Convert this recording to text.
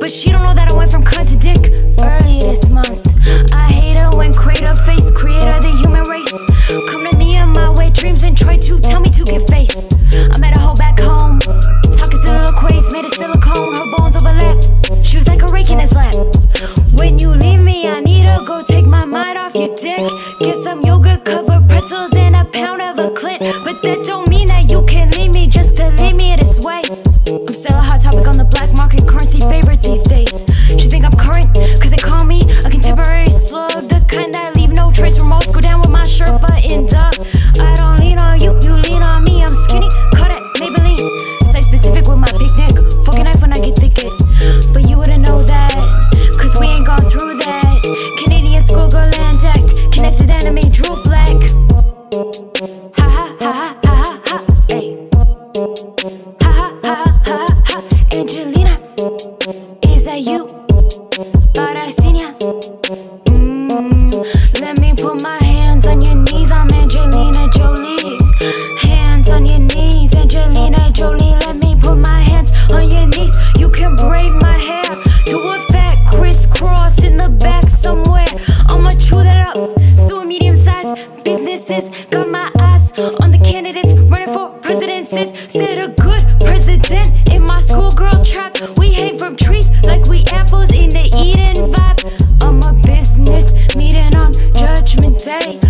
But she don't know that I went from cunt to dick early this month. I hate her when creator face, creator the human race. Come to me in my wet dreams and try to tell me to get face. I met a hoe back home, talking soliloquies, made of silicone, her bones overlap. She was like a rake in his lap. When you leave me, I need to go take my mind off your dick. Get some yogurt covered pretzels and a pound of a clit. But that seen ya. Mm, let me put my hands on your knees. I'm Angelina Jolie. Hands on your knees, Angelina Jolie. Let me put my hands on your knees. You can braid my hair, do a fat crisscross in the back somewhere. I'ma chew that up. So medium sized businesses got my eyes on the candidate. say